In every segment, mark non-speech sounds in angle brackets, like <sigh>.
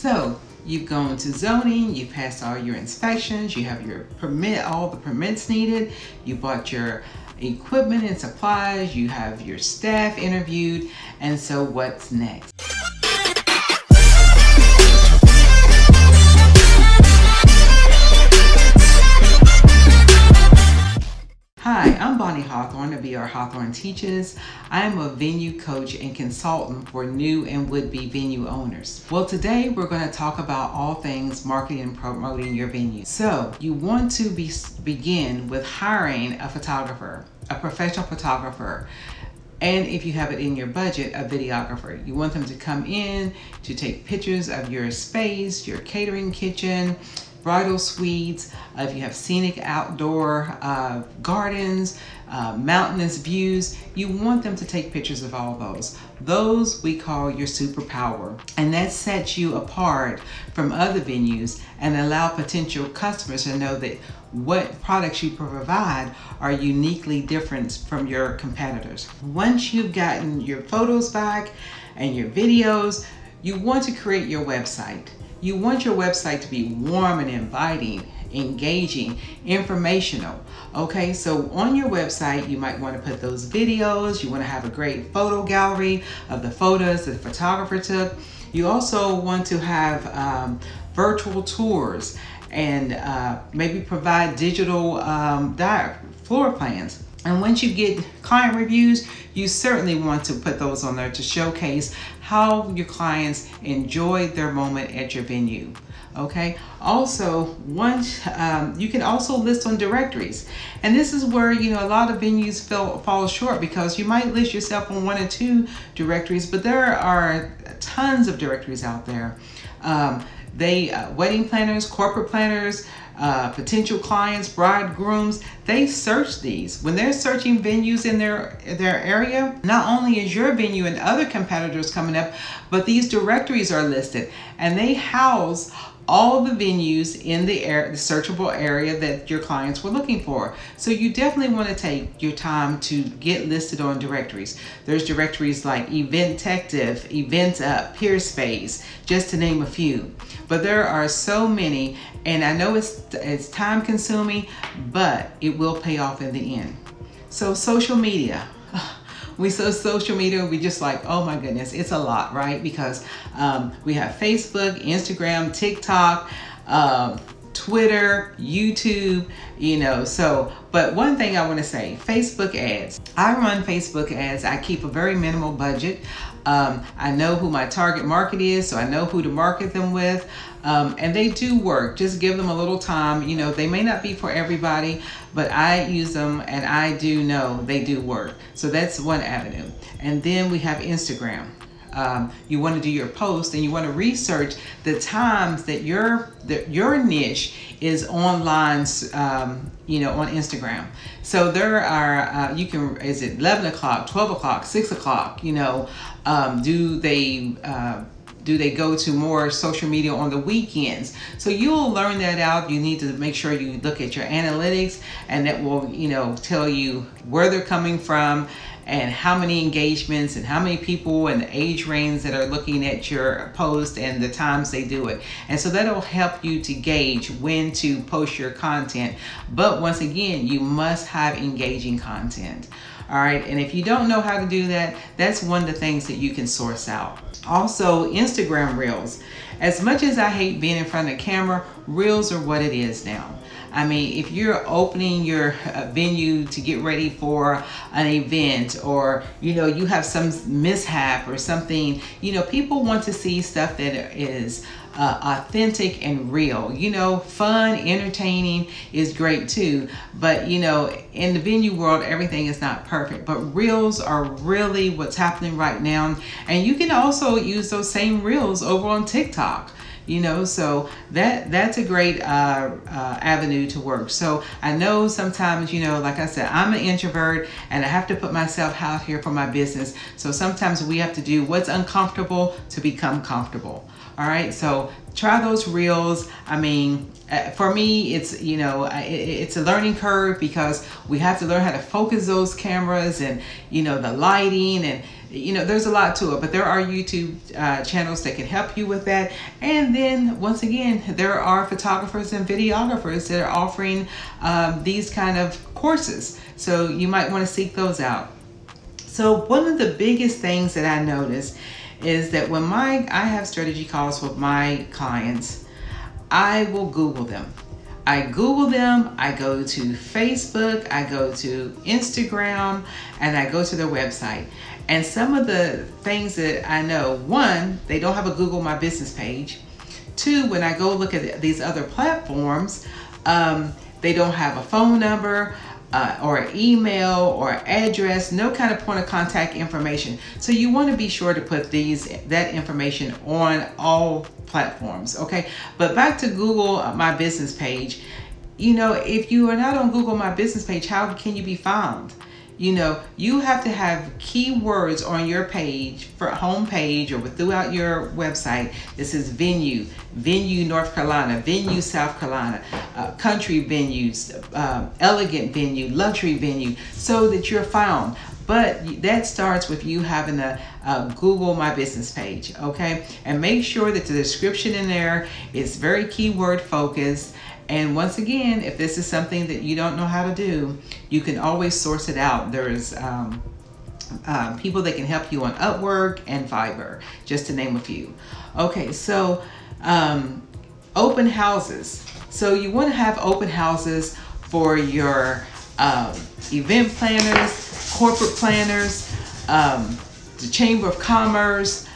So you've gone to zoning, you've passed all your inspections, you have your permit, all the permits needed, you bought your equipment and supplies, you have your staff interviewed, and so what's next? Bonnie Hawthorne of BR Hawthorne Teaches. I am a venue coach and consultant for new and would-be venue owners. Well, today we're going to talk about all things marketing and promoting your venue. So, you want to be, begin with hiring a photographer, a professional photographer and if you have it in your budget, a videographer. You want them to come in to take pictures of your space, your catering kitchen, bridal suites, uh, if you have scenic outdoor uh, gardens, uh, mountainous views, you want them to take pictures of all those. Those we call your superpower. And that sets you apart from other venues and allow potential customers to know that what products you provide are uniquely different from your competitors. Once you've gotten your photos back and your videos, you want to create your website. You want your website to be warm and inviting, engaging, informational. Okay, so on your website, you might want to put those videos. You want to have a great photo gallery of the photos that the photographer took. You also want to have um, virtual tours and uh, maybe provide digital um, floor plans. And once you get client reviews, you certainly want to put those on there to showcase how your clients enjoyed their moment at your venue. Okay. Also, once um, you can also list on directories, and this is where you know a lot of venues fall fall short because you might list yourself on one or two directories, but there are tons of directories out there. Um, they uh, wedding planners, corporate planners, uh, potential clients, bridegrooms, they search these. When they're searching venues in their, their area, not only is your venue and other competitors coming up, but these directories are listed and they house all the venues in the, air, the searchable area that your clients were looking for. So you definitely want to take your time to get listed on directories. There's directories like Eventective, EventUp, Peerspace, just to name a few. But there are so many, and I know it's, it's time consuming, but it will pay off in the end. So social media <sighs> we saw social media, we just like, oh my goodness, it's a lot, right? Because um, we have Facebook, Instagram, TikTok, um, Twitter, YouTube, you know. So, but one thing I want to say Facebook ads. I run Facebook ads, I keep a very minimal budget. Um, I know who my target market is, so I know who to market them with. Um, and they do work. Just give them a little time. You know, they may not be for everybody, but I use them and I do know they do work. So that's one avenue. And then we have Instagram. Um, you want to do your post and you want to research the times that your that your niche is online um, you know on Instagram. So there are uh, you can is it 11 o'clock 12 o'clock 6 o'clock you know um, do they uh, do they go to more social media on the weekends? So you'll learn that out. You need to make sure you look at your analytics and that will you know tell you where they're coming from and how many engagements and how many people and the age range that are looking at your post and the times they do it. And so that'll help you to gauge when to post your content. But once again, you must have engaging content. All right, and if you don't know how to do that, that's one of the things that you can source out. Also, Instagram Reels. As much as I hate being in front of the camera, Reels are what it is now. I mean, if you're opening your uh, venue to get ready for an event or, you know, you have some mishap or something, you know, people want to see stuff that is uh, authentic and real. You know, fun, entertaining is great too. But, you know, in the venue world, everything is not perfect. But reels are really what's happening right now. And you can also use those same reels over on TikTok you know so that that's a great uh, uh, avenue to work. So i know sometimes you know like i said i'm an introvert and i have to put myself out here for my business. So sometimes we have to do what's uncomfortable to become comfortable. All right, so try those reels. I mean, uh, for me, it's you know, it's a learning curve because we have to learn how to focus those cameras and you know the lighting and you know there's a lot to it but there are youtube uh, channels that can help you with that. And then once again there are photographers and videographers that are offering um, these kind of courses. So you might want to seek those out. So one of the biggest things that i notice is that when my i have strategy calls with my clients i will google them. I Google them, I go to Facebook, I go to Instagram, and I go to their website. And some of the things that I know, one, they don't have a Google My Business page. Two, when I go look at these other platforms, um, they don't have a phone number uh, or email or address, no kind of point of contact information. So you want to be sure to put these that information on all platforms, okay? But back to Google uh, My Business page, you know, if you are not on Google My Business page, how can you be found? You know, you have to have keywords on your page for home page or throughout your website. This is venue, venue North Carolina, venue South Carolina, uh, country venues, uh, elegant venue, luxury venue, so that you're found. But that starts with you having a, a, Google My Business page, okay? And make sure that the description in there is very keyword focused and once again, if this is something that you don't know how to do, you can always source it out. There's um, uh, people that can help you on Upwork and Fiverr, just to name a few. Okay, so um, open houses. So you want to have open houses for your um, event planners, corporate planners, um, the Chamber of Commerce,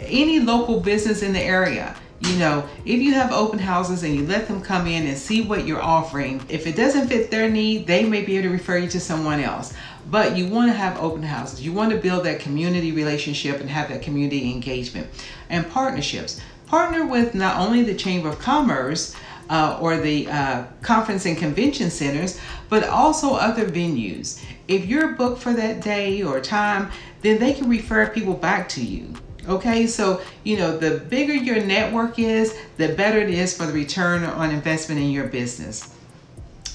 any local business in the area you know, if you have open houses and you let them come in and see what you're offering, if it doesn't fit their need, they may be able to refer you to someone else. But you want to have open houses. You want to build that community relationship and have that community engagement and partnerships. Partner with not only the Chamber of Commerce uh, or the uh, conference and convention centers, but also other venues. If you're booked for that day or time, then they can refer people back to you. Okay, so you know, the bigger your network is, the better it is for the return on investment in your business.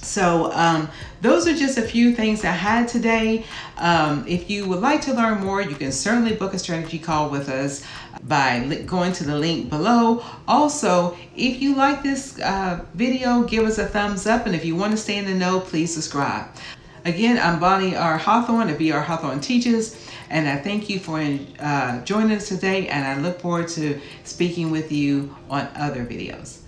So um, those are just a few things I had today. Um, if you would like to learn more, you can certainly book a strategy call with us by going to the link below. Also, if you like this uh, video, give us a thumbs up. And if you want to stay in the know, please subscribe. Again, I'm Bonnie R. Hawthorne of BR Hawthorne Teaches. And I thank you for uh, joining us today, and I look forward to speaking with you on other videos.